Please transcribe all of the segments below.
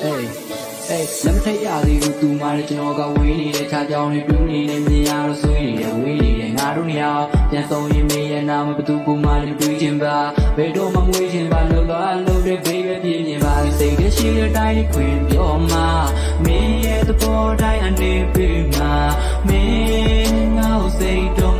လက်မထက်ရသေးဘူးသူမှလည်းကျွန်တော်ကဝေးနေတဲ့ခြားကြောင်တွေပြူးနေတယ်မြင်ရတော့ဆွေးနေတယ်ဝေးနေတယ်ငါတို့နေရာပြန်ဆုံးရင်မေးရနာမဘသူကမှလည်းတွေးချင်ပါဘယ်တော့မှမွေးချင်ပါလို့တော့လို့တဲ့ဘေးပဲပြင်းနေပါစိတ်ကရှိတဲ့တိုင်းခွင်ပြောမှာမင်းရဲ့သဘောတိုင်းအနေပေးမှာမင်းငါ့ကိုစိတ်တော့မ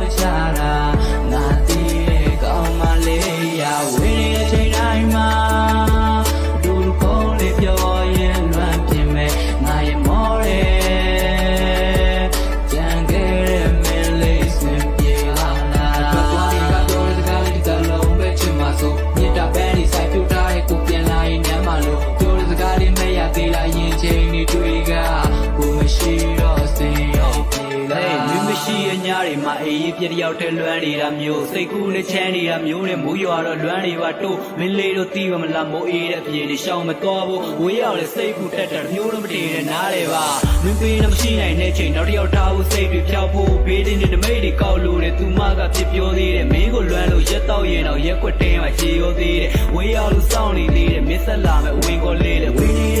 ချတာ မရှိရဲ့ညတွေမှာအေးရေးပြတယောက်တည်းလွမ်းနေတာမျိုးစိတ်ကူးနဲ့ချမ်းနေတာမျိုးနဲ့မိုးရွာတော့လွမ်းနေပါတိုးမင်းလေးတို့တီးပါမလားမိုးအေးတဲ့အပြေတွေရှောင်မတော်ဘူးဝေးရောက်လေစိတ်ကူးတက်တာမျိုးတော့မတည်နဲ့နားလေပါမင်းပေးတော့မရှိနိုင်တဲ့ချိန်နောက်တစ်ယောက်ထားဖို့စိတ်တွေဖြောက်ဖို့ဘေးတင်းနဲ့ဓမိတ်တွေကောက်လို့တယ်သူမကဖြစ်ပြောသေးတယ်မင်းကိုလွမ်းလို့ရက်တော့ရင်တော့ရက်ွက်တင်းမှာခြေရောသေးတယ်ဝေးရောက်လို့စောင့်နေသေးတယ်မင်းဆက်လာမဲ့ဝင်ကိုလေးတယ်ဝေးနေတဲ့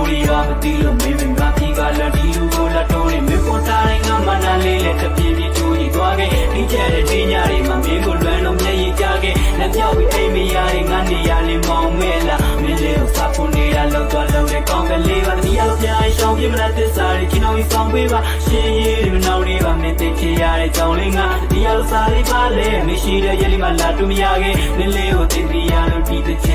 က်မှာမိုးရီရွာမသိလို့မင်းမင်းငါပြေကလက်ဒီလူကိုလက်တိုးနေမင်းပေါ်တိုင်းငါမနာလေးလက်တပြေးပြေးတူကြီးသွားခဲ့ဒီကျတဲ့တင်းညာတွေမှာမင်းကိုလွမ်းတော့မျက်ရည်ကြခဲ့လက်ပြောက်ပြီးအိမ်မရတဲ့ငါနေရလေးမောင်မဲလာမင်းလေးကိုစားဖို့နေတာလောက်တော့လောက်တဲ့ကောင်းကလေးပါတတိယလောက်ပြန်ရှောင်းပြမလားသစ္စာတွေချင်းအောင်ဆောင်ပေးပါရှင်ရည်တွေမနှောင်းနေပါမင်းသိချင်ရတဲ့ကြောင်လေးငါတတိယလောက်စားလေးပါလေမရှိတဲ့ရက်လေးမှလာတူမရခဲ့မင်းလေးကိုသိပြီးရလို့ဒီတချ